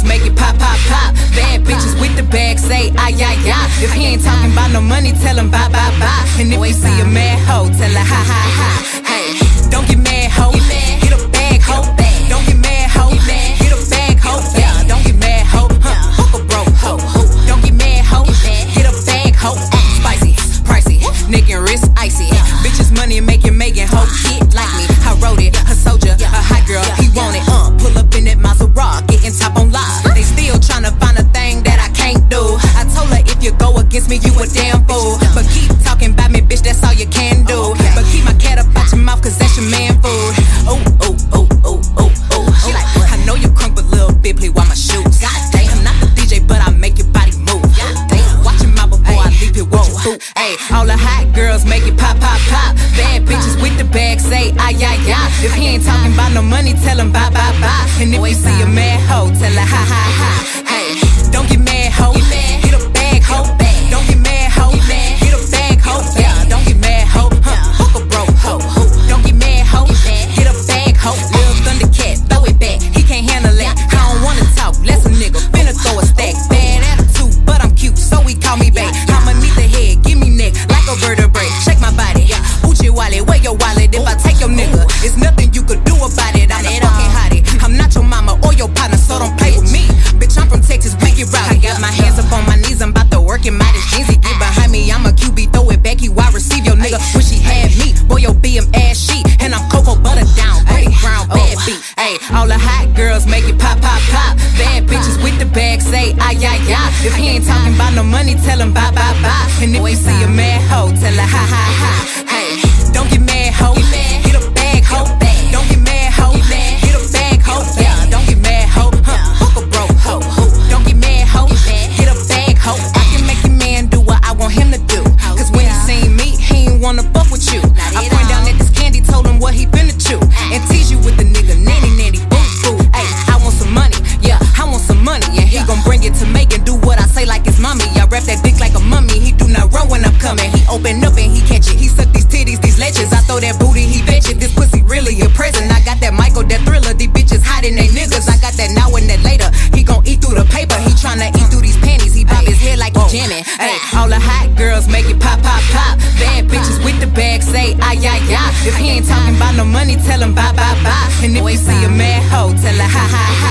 girls make it pop, pop, pop. Bad bitches with the bag say, ay, ay, ay. If he ain't talking about no money, tell him bye, bye, bye. And if you see a mad hoe, tell her, ha, ha, ha. Play with my shoes. God damn, I'm not the DJ, but I make your body move. God damn, watch your mouth before I leave it, whoa. Hey, all the hot girls make it pop, pop, pop. Bad bitches with the bag say, ay, ay, ay. If he ain't talking about no money, tell him bye, bye, bye. And if you see a mad hoe, tell her ha, ha, ha. Hey, don't get mad, it's nothing you could do about it. I'm a fucking hottie. I'm not your mama or your partner, so don't play with me. Bitch, I'm from Texas, wicked route. I got my hands up on my knees, I'm about to work in my jeans. Get behind me, I'm a QB, throw it back. He wide receive your nigga. Wish he had me, boy, your BM ass sheet, and I'm cocoa butter down, break ground, bad oh. beat. Hey, all the hot girls make it pop, pop, pop. Bad bitches with the bag say, ay, ay, ay. If he ain't talking about no money, tell him bye, bye, bye. And if you see a mad hoe, tell her ha, ha, say, ay, ay, ay. If he ain't talking about no money, tell him bye, bye, bye. And if you see a mad hoe, tell her ha, ha, ha.